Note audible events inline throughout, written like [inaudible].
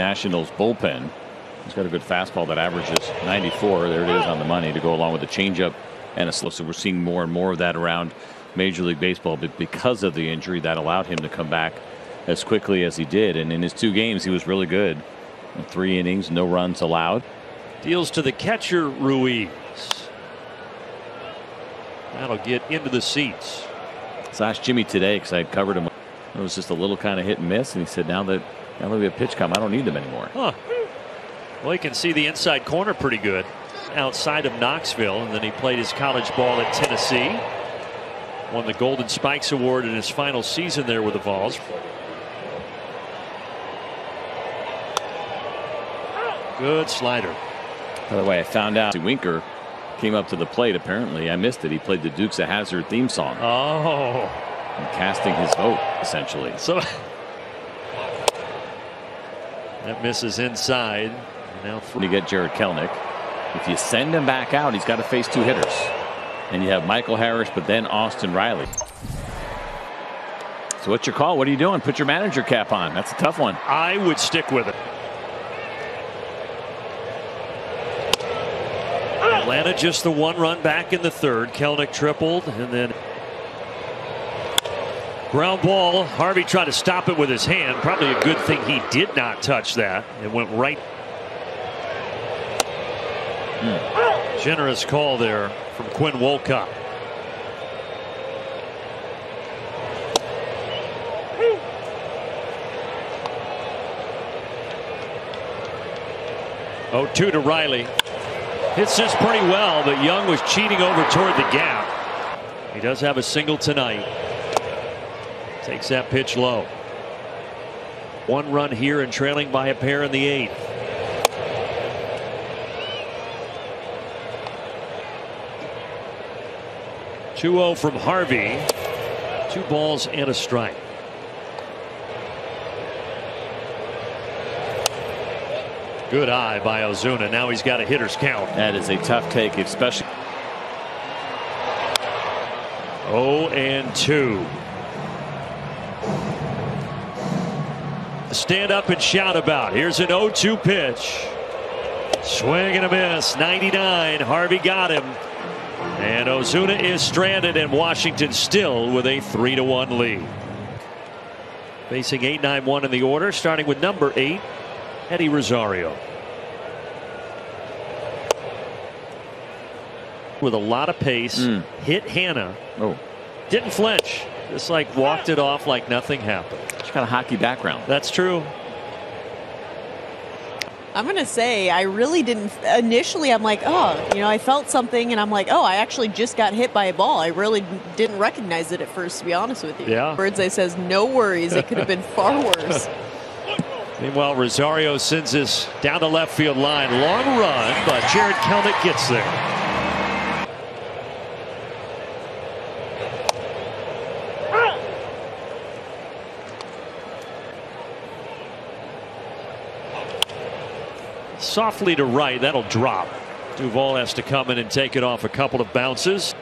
Nationals bullpen. He's got a good fastball that averages 94. There it is on the money to go along with the changeup and a slow. So we're seeing more and more of that around Major League Baseball. But because of the injury, that allowed him to come back as quickly as he did. And in his two games, he was really good. Three innings, no runs allowed. Deals to the catcher Ruiz. That'll get into the seats. So I asked Jimmy today because I had covered him. It was just a little kind of hit and miss, and he said, "Now that now we have PitchCom, I don't need them anymore." Huh. Well, he can see the inside corner pretty good outside of Knoxville, and then he played his college ball at Tennessee. Won the Golden Spikes Award in his final season there with the Vols. Good slider. By the way, I found out Winker came up to the plate. Apparently, I missed it. He played the Dukes of Hazzard theme song. Oh. And casting his vote, essentially. So that misses inside. Now you get Jarred Kelenic. if you send him back out, he's got to face two hitters. And you have Michael Harris, but then Austin Riley. So what's your call? What are you doing? Put your manager cap on. That's a tough one. I would stick with it. Atlanta just the one run back in the third. Kelnick tripled and then ground ball. Harvey tried to stop it with his hand. Probably a good thing he did not touch that. It went right. Hmm. Generous call there from Quinn Wolcott. Oh, two to Riley. Hits this pretty well, but Young was cheating over toward the gap. He does have a single tonight. Takes that pitch low. One run here and trailing by a pair in the eighth. Two zero from Harvey. Two balls and a strike. Good eye by Ozuna. Now he's got a hitter's count. That is a tough take, especially. 0 and 2. Stand up and shout about. Here's an 0 2 pitch. Swing and a miss. 99. Harvey got him. And Ozuna is stranded, and Washington still with a 3 to 1 lead. Facing 8 9 1 in the order, starting with number 8, Eddie Rosario. With a lot of pace, Mm. hit Hannah. Oh, Didn't flinch. Just like walked it off like nothing happened. she's got a hockey background. That's true. I'm gonna say I really didn't initially. I'm like, oh, you know, I felt something, and I'm like, oh, I actually just got hit by a ball. I really didn't recognize it at first, to be honest with you. Yeah. Birdseye says, no worries. It could have been far worse. [laughs] Meanwhile, Rosario sends this down the left field line. Long run, but Jarred Kelenic gets there. Softly to right, that'll drop. Duvall has to come in and take it off a couple of bounces.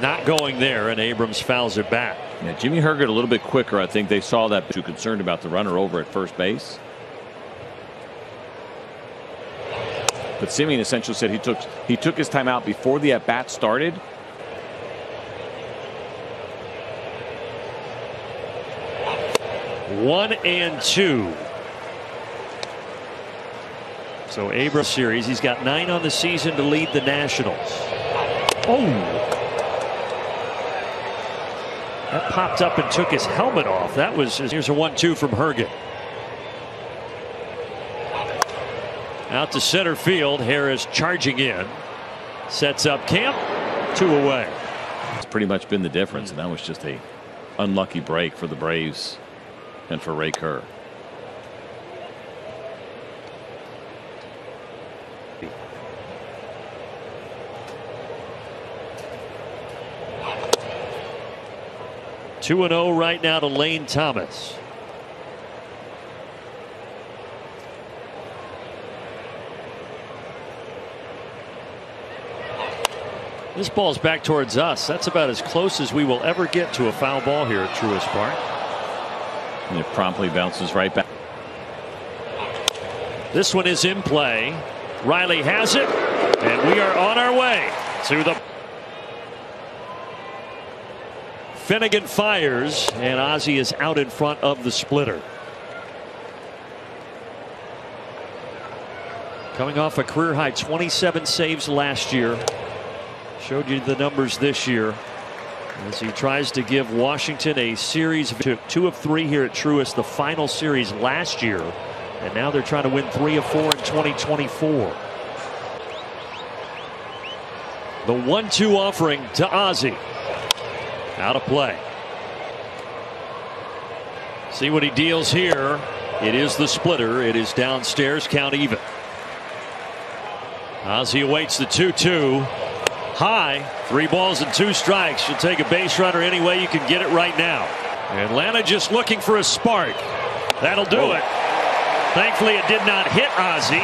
Not going there, and Abrams fouls it back. Yeah, Jimmy Herget a little bit quicker. I think they saw that too concerned about the runner over at first base. But Simeon essentially said he took he took his time out before the at bat started. One and two. So Abrams series, he's got nine on the season to lead the Nationals. Oh. That popped up and took his helmet off. That was here's a one-two from Herget. Out to center field. Harris charging in. Sets up camp. Two away. It's pretty much been the difference, and that was just a unlucky break for the Braves and for Ray Kerr. Two and zero right now to Lane Thomas. This ball's back towards us. That's about as close as we will ever get to a foul ball here at Truist Park. And it promptly bounces right back. This one is in play. Riley has it, and we are on our way to the. Finnegan fires, and Ozzie is out in front of the splitter. Coming off a career high 27 saves last year. Showed you the numbers this year as he tries to give Washington a series of two of three here at Truist, the final series last year. And now they're trying to win three of four in 2024. The one two offering to Ozzie. Out of play. See what he deals here. It is the splitter. It is downstairs. Count even. Ozzie awaits the 2 2. High. Three balls and two strikes. You'll take a base runner any way you can get it right now. Atlanta just looking for a spark. That'll do oh. it. Thankfully, it did not hit Ozzie.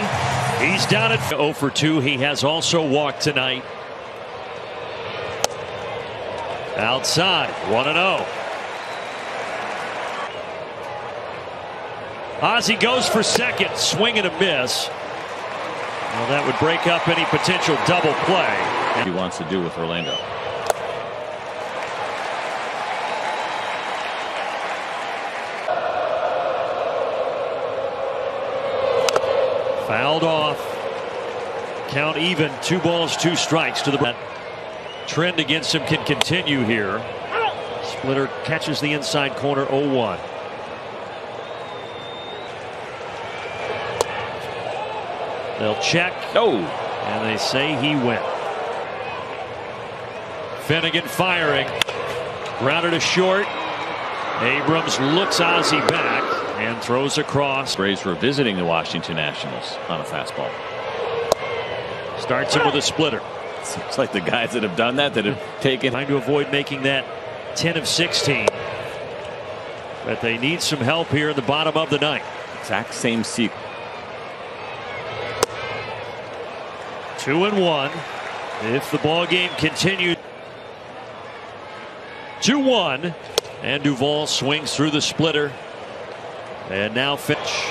He's down at 0 for 2. He has also walked tonight. Outside, 1 0. Ozzie goes for second, swing and a miss. Well, that would break up any potential double play. He wants to do with Orlando. Fouled off. Count even. Two balls, two strikes to the trend against him can continue here. Splitter catches the inside corner 0 1. They'll check. Oh. And they say he went. Finnegan firing. Grounded to short. Abrams looks Ozzie back and throws across. Braves were visiting the Washington Nationals on a fastball. Starts him with a splitter. [laughs] Seems like the guys that have done that that have taken. Trying to avoid making that 10 of 16. But they need some help here in the bottom of the ninth. Exact same sequence. Two and one. If the ball game continued. 2 1. And Duvall swings through the splitter. And now Finch.